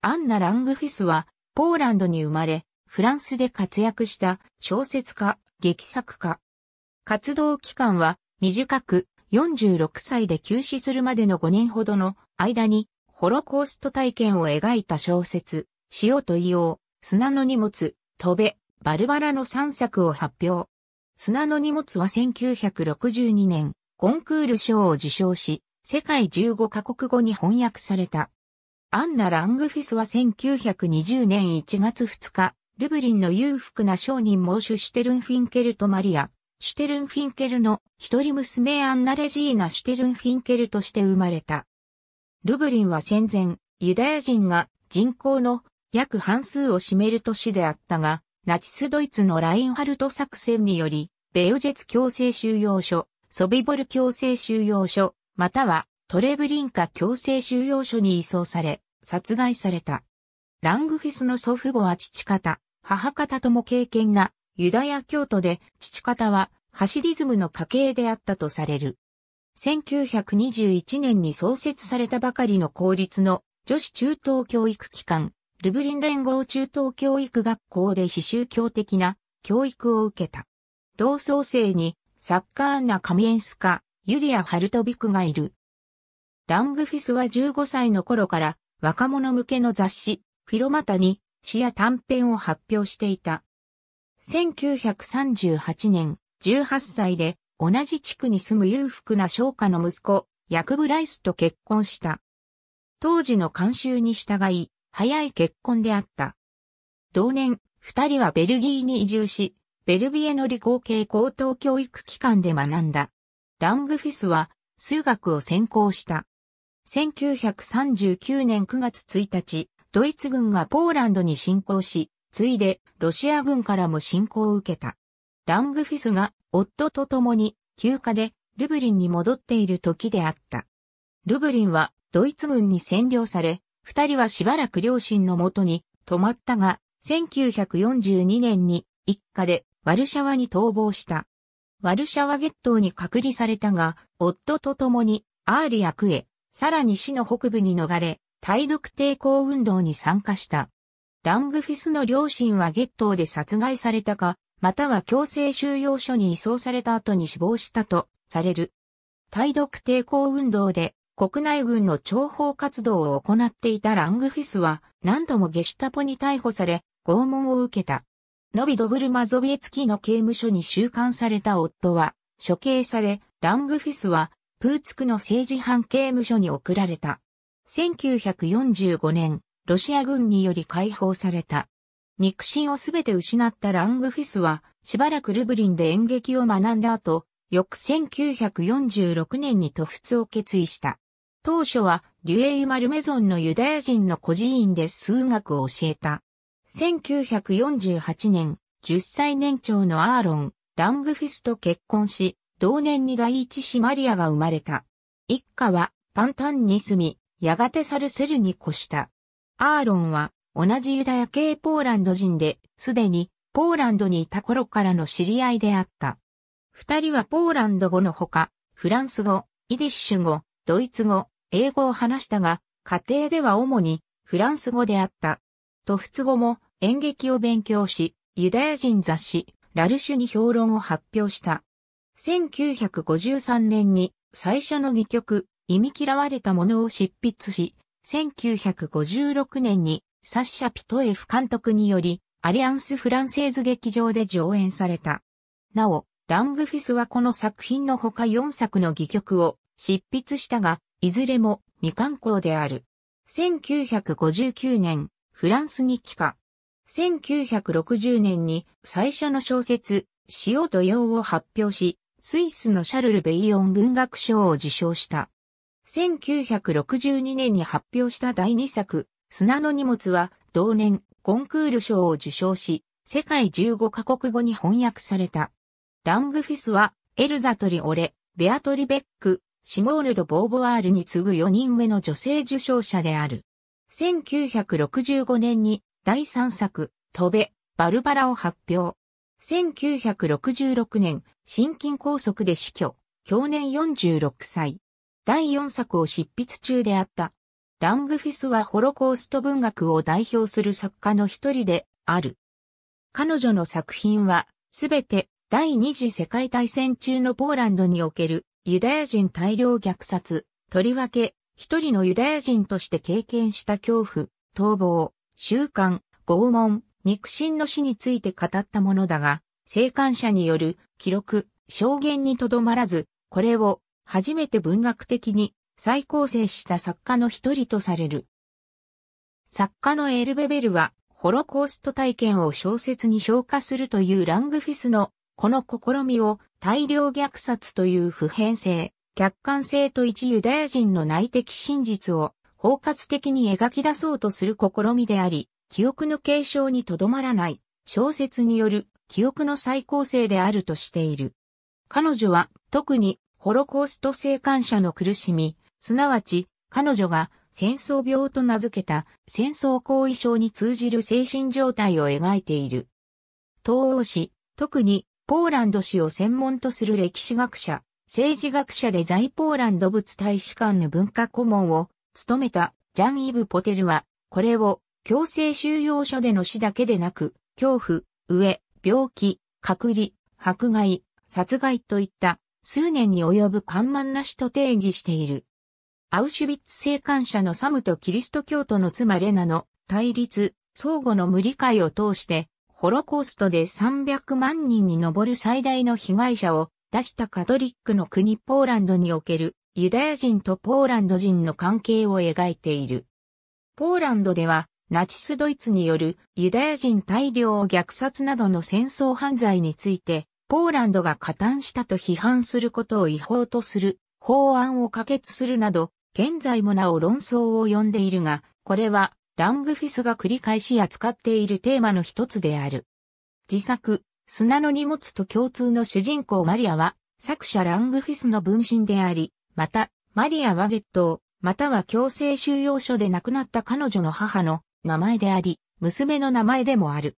アンナ・ラングフィスは、ポーランドに生まれ、フランスで活躍した小説家、劇作家。活動期間は短く46歳で急死するまでの5年ほどの間にホロコースト体験を描いた小説、塩と硫黄、砂の荷物、飛べ、バルバラの3作を発表。砂の荷物は1962年、コンクール賞を受賞し、世界15カ国語に翻訳された。アンナ・ラングフィスは1920年1月2日、ルブリンの裕福な商人モーシュ・シュテルンフィンケルとマリア、シュテルンフィンケルの一人娘アンナ・レジーナ・シュテルンフィンケルとして生まれた。ルブリンは戦前、ユダヤ人が人口の約半数を占める都市であったが、ナチスドイツのラインハルト作戦により、ベウジェツ強制収容所、ソビボル強制収容所、またはトレブリンカ強制収容所に移送され、殺害された。ラングフィスの祖父母は父方、母方とも敬虔なユダヤ教徒で、父方はハシディズムの家系であったとされる。1921年に創設されたばかりの公立の女子中等教育機関、ルブリン連合中等教育学校で非宗教的な教育を受けた。同窓生にサッカーアンナ・カミエンスカ、ユリア・ハルトビクがいる。ラングフィスは15歳の頃から若者向けの雑誌、フィロマタに詩や短編を発表していた。1938年、18歳で同じ地区に住む裕福な商家の息子、ヤクブライスと結婚した。当時の慣習に従い、早い結婚であった。同年、二人はベルギーに移住し、ベルビエの理工系高等教育機関で学んだ。ラングフィスは数学を専攻した。1939年9月1日、ドイツ軍がポーランドに侵攻し、ついでロシア軍からも侵攻を受けた。ラングフィスが夫と共に休暇でルブリンに戻っている時であった。ルブリンはドイツ軍に占領され、二人はしばらく両親のもとに泊まったが、1942年に一家でワルシャワに逃亡した。ワルシャワゲットーに隔離されたが、夫と共にアーリア区へ、さらに市の北部に逃れ、対独抵抗運動に参加した。ラングフュスの両親はゲットーで殺害されたか、または強制収容所に移送された後に死亡したとされる。対独抵抗運動で国内軍の諜報活動を行っていたラングフュスは何度もゲシュタポに逮捕され拷問を受けた。ノビドブルマゾビエツキの刑務所に収監された夫は処刑され、ラングフィスはプーツクの政治犯刑務所に送られた。1945年、ロシア軍により解放された。肉親をすべて失ったラングフィスは、しばらくルブリンで演劇を学んだ後、翌1946年に突出を決意した。当初は、デュエイ・マルメゾンのユダヤ人の孤児院で数学を教えた。1948年、10歳年長のアーロン、ラングフィスと結婚し、同年に第一子マリアが生まれた。一家はパンタンに住み、やがてサルセルに越した。アーロンは同じユダヤ系ポーランド人で、すでにポーランドにいた頃からの知り合いであった。二人はポーランド語のほか、フランス語、イディッシュ語、ドイツ語、英語を話したが、家庭では主にフランス語であった。と仏語も演劇を勉強し、ユダヤ人雑誌、ラルシュに評論を発表した。1953年に最初の戯曲、意味嫌われたものを執筆し、1956年にサッシャ・ピトエフ監督により、アリアンス・フランセーズ劇場で上演された。なお、ラングフィスはこの作品の他4作の戯曲を執筆したが、いずれも未刊行である。1959年、フランスに帰化。1960年に最初の小説、塩と用を発表し、スイスのシャルル・ベイヨン文学賞を受賞した。1962年に発表した第2作、砂の荷物は同年コンクール賞を受賞し、世界15カ国語に翻訳された。ラングフィスはエルザトリ・オレ、ベアトリ・ベック、シモールド・ボーボワールに次ぐ4人目の女性受賞者である。1965年に第3作、飛べ、バルバラを発表。1966年、心筋梗塞で死去。去年46歳。第4作を執筆中であった。ラングフィスはホロコースト文学を代表する作家の一人である。彼女の作品はすべて第二次世界大戦中のポーランドにおけるユダヤ人大量虐殺、とりわけ一人のユダヤ人として経験した恐怖、逃亡、習慣、拷問、肉親の死について語ったものだが、生還者による記録、証言にとどまらず、これを初めて文学的に再構成した作家の一人とされる。作家のエルベベルは、ホロコースト体験を小説に消化するというラングフィスのこの試みを大量虐殺という普遍性、客観性と一ユダヤ人の内的真実を包括的に描き出そうとする試みであり、記憶の継承にとどまらない。小説による記憶の再構成であるとしている。彼女は特にホロコースト生還者の苦しみ、すなわち彼女が戦争病と名付けた。戦争後遺症に通じる精神状態を描いている。東欧史、特にポーランド史を専門とする歴史学者、政治学者で在ポーランド仏大使館の文化顧問を務めた。ジャン・イブ・ポテルは、これを強制収容所での死だけでなく、恐怖、飢え、病気、隔離、迫害、殺害といった数年に及ぶ緩慢な死と定義している。アウシュビッツ生還者のサムとキリスト教徒の妻レナの対立、相互の無理解を通してホロコーストで300万人に上る最大の被害者を出したカトリックの国ポーランドにおけるユダヤ人とポーランド人の関係を描いている。ポーランドではナチスドイツによるユダヤ人大量虐殺などの戦争犯罪について、ポーランドが加担したと批判することを違法とする法案を可決するなど、現在もなお論争を呼んでいるが、これはラングフィスが繰り返し扱っているテーマの一つである。自作、砂の荷物と共通の主人公マリアは、作者ラングフィスの分身であり、また、マリア・ワゲットをまたは強制収容所で亡くなった彼女の母の名前であり、娘の名前でもある。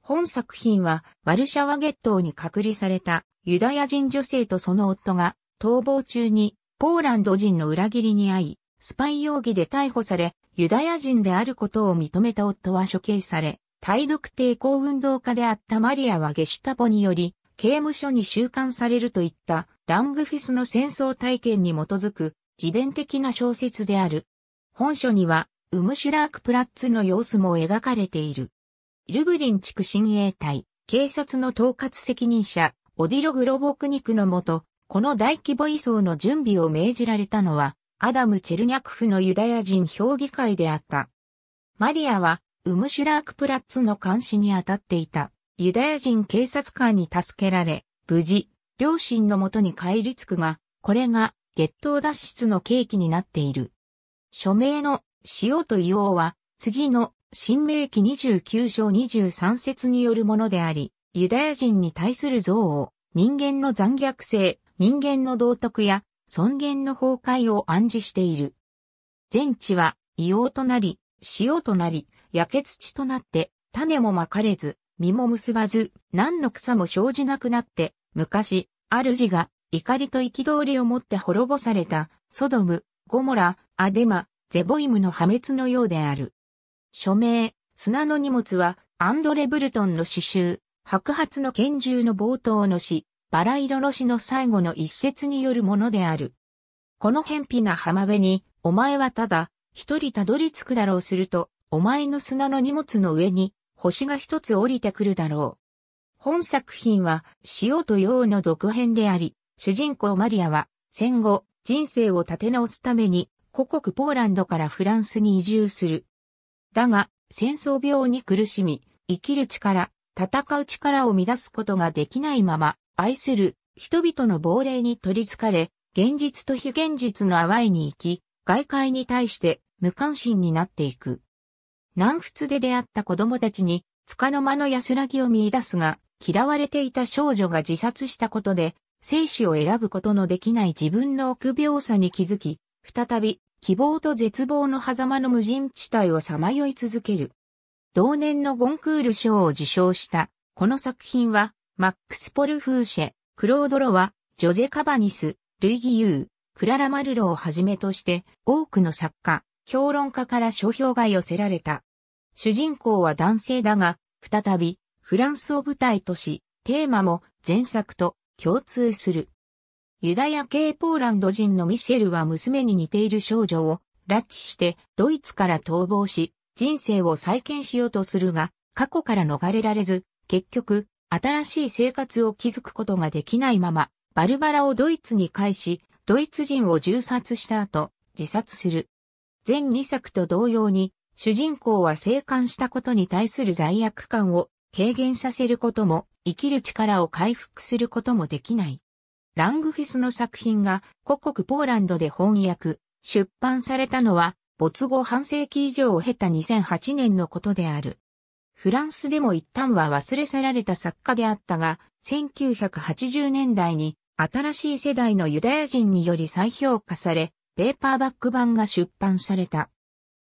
本作品は、ワルシャワゲットに隔離されたユダヤ人女性とその夫が逃亡中にポーランド人の裏切りに遭い、スパイ容疑で逮捕され、ユダヤ人であることを認めた夫は処刑され、対独抵抗運動家であったマリアはゲシュタポにより、刑務所に収監されるといったラングフィスの戦争体験に基づく自伝的な小説である。本書には、ウムシュラークプラッツの様子も描かれている。ルブリン地区親衛隊、警察の統括責任者、オディロ・グロボクニクのもと、この大規模移送の準備を命じられたのは、アダム・チェルニャクフのユダヤ人評議会であった。マリアは、ウムシュラークプラッツの監視に当たっていた、ユダヤ人警察官に助けられ、無事、両親のもとに帰り着くが、これが、月頭脱出の契機になっている。署名の、塩と硫黄は、次の、新明記29章23節によるものであり、ユダヤ人に対する憎悪、人間の残虐性、人間の道徳や尊厳の崩壊を暗示している。全地は硫黄となり、塩となり、焼け土となって、種もまかれず、実も結ばず、何の草も生じなくなって、昔、主が怒りと憤りをもって滅ぼされた、ソドム、ゴモラ、アデマ、ゼボイムの破滅のようである。署名、砂の荷物は、アンドレ・ブルトンの詩集、白髪の拳銃の冒頭の詩、バラ色の詩の最後の一節によるものである。この偏僻な浜辺に、お前はただ、一人たどり着くだろうすると、お前の砂の荷物の上に、星が一つ降りてくるだろう。本作品は、塩と陽の続編であり、主人公マリアは、戦後、人生を立て直すために、故国ポーランドからフランスに移住する。だが、戦争病に苦しみ、生きる力、戦う力を乱すことができないまま、愛する人々の亡霊に取り憑かれ、現実と非現実の淡いに行き、外界に対して無関心になっていく。南仏で出会った子供たちに、束の間の安らぎを見出すが、嫌われていた少女が自殺したことで、生死を選ぶことのできない自分の臆病さに気づき、再び希望と絶望の狭間の無人地帯をさまよい続ける。同年のゴンクール賞を受賞した、この作品は、マックス・ポルフーシェ、クロード・ロワ、ジョゼ・カバニス、ルイギユー、クララ・マルロをはじめとして多くの作家、評論家から書評が寄せられた。主人公は男性だが、再びフランスを舞台とし、テーマも前作と共通する。ユダヤ系ポーランド人のミシェルは娘に似ている少女を拉致してドイツから逃亡し、人生を再建しようとするが、過去から逃れられず、結局、新しい生活を築くことができないまま、バルバラをドイツに返し、ドイツ人を銃殺した後、自殺する。全2作と同様に、主人公は生還したことに対する罪悪感を軽減させることも、生きる力を回復することもできない。ラングフィスの作品が故国ポーランドで翻訳、出版されたのは、没後半世紀以上を経た2008年のことである。フランスでも一旦は忘れ去られた作家であったが、1980年代に新しい世代のユダヤ人により再評価され、ペーパーバック版が出版された。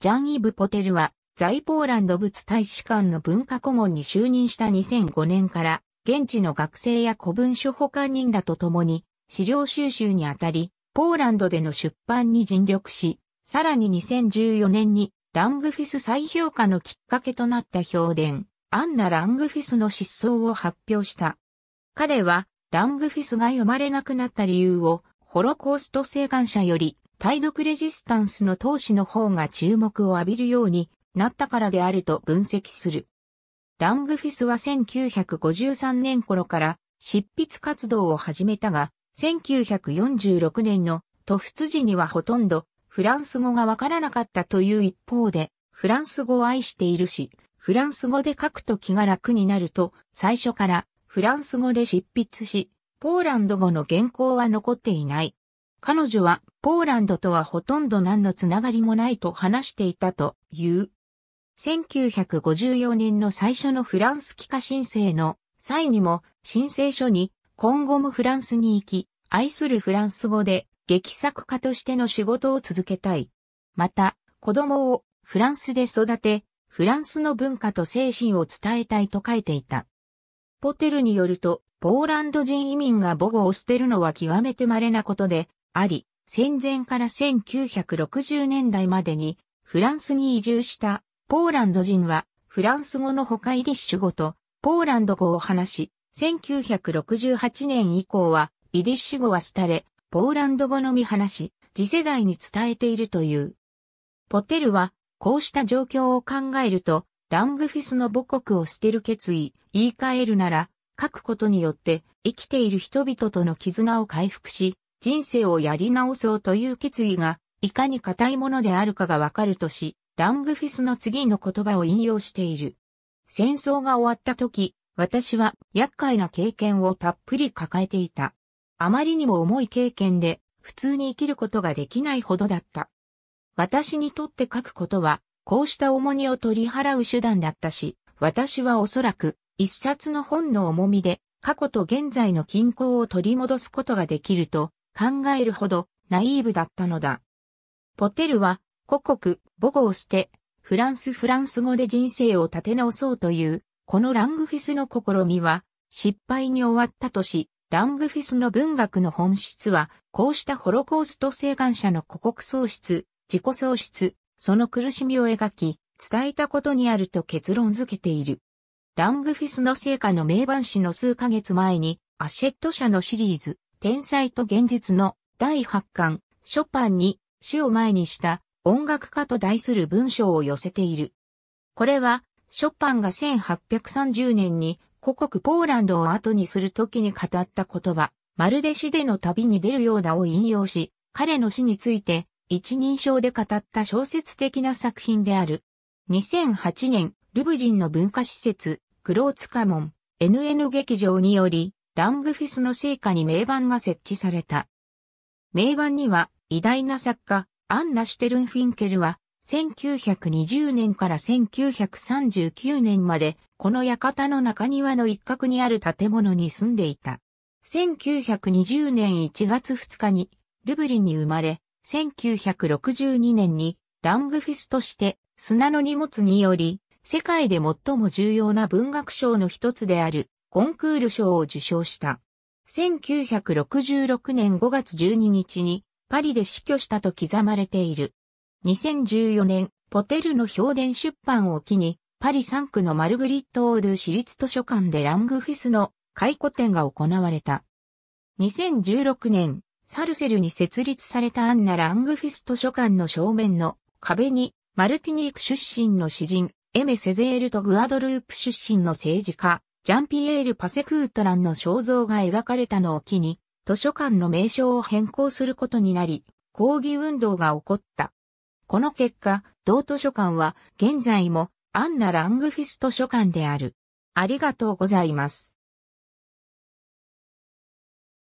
ジャン・イブ・ポテルは、在ポーランド仏大使館の文化顧問に就任した2005年から、現地の学生や古文書保管人らと共に、資料収集にあたり、ポーランドでの出版に尽力し、さらに2014年にラングフィス再評価のきっかけとなった評伝、アンナ・ラングフィスの失踪を発表した。彼は、ラングフィスが読まれなくなった理由を、ホロコースト生還者より、対独レジスタンスの投資の方が注目を浴びるようになったからであると分析する。ラングフィスは1953年頃から執筆活動を始めたが、1946年の突出時にはほとんどフランス語がわからなかったという一方で、フランス語を愛しているし、フランス語で書くと気が楽になると、最初からフランス語で執筆し、ポーランド語の原稿は残っていない。彼女はポーランドとはほとんど何のつながりもないと話していたという。1954年の最初のフランス帰化申請の際にも申請書に今後もフランスに行き、愛するフランス語で劇作家としての仕事を続けたい。また、子供をフランスで育て、フランスの文化と精神を伝えたいと書いていた。ポテルによると、ポーランド人移民が母語を捨てるのは極めて稀なことであり、戦前から1960年代までにフランスに移住したポーランド人はフランス語の他イディッシュ語とポーランド語を話し、1968年以降はイディッシュ語は廃れ、ポーランド語のみ話し、次世代に伝えているという。ポテルは、こうした状況を考えると、ラングフィスの母国を捨てる決意、言い換えるなら、書くことによって生きている人々との絆を回復し、人生をやり直そうという決意が、いかに固いものであるかがわかるとし、ラングフィスの次の言葉を引用している。戦争が終わった時、私は厄介な経験をたっぷり抱えていた。あまりにも重い経験で、普通に生きることができないほどだった。私にとって書くことは、こうした重荷を取り払う手段だったし、私はおそらく、一冊の本の重みで、過去と現在の均衡を取り戻すことができると考えるほどナイーブだったのだ。ポテルは、故国、母語を捨て、フランス・フランス語で人生を立て直そうという、このラングフィスの試みは、失敗に終わったとし、ラングフィスの文学の本質は、こうしたホロコースト生還者の古国喪失、自己喪失、その苦しみを描き、伝えたことにあると結論づけている。ラングフィスの成果の名番誌の数ヶ月前に、アシェット社のシリーズ、天才と現実の第8巻、ショパンに死を前にした音楽家と題する文章を寄せている。これは、ショパンが1830年に故国ポーランドを後にする時に語った言葉、まるで死での旅に出るようだを引用し、彼の死について一人称で語った小説的な作品である。2008年、ルブリンの文化施設、クローツカモン、NN 劇場により、ラングフィスの聖火に名板が設置された。名板には、偉大な作家、アンナ・シュテルンフィンケルは、1920年から1939年まで、この館の中庭の一角にある建物に住んでいた。1920年1月2日に、ルブリンに生まれ、1962年に、ラングフィスとして、砂の荷物により、世界で最も重要な文学賞の一つである、コンクール賞を受賞した。1966年5月12日に、パリで死去したと刻まれている。2014年、ポテルの評伝出版を機に、パリ3区のマルグリット・オードゥ市立図書館でラングフィスの回顧展が行われた。2016年、サルセルに設立されたアンナ・ラングフィス図書館の正面の壁に、マルティニーク出身の詩人、エメ・セゼールとグアドループ出身の政治家、ジャンピエール・パセクートランの肖像が描かれたのを機に、図書館の名称を変更することになり、抗議運動が起こった。この結果、同図書館は現在もアンナ・ラングフィス図書館である。ありがとうございます。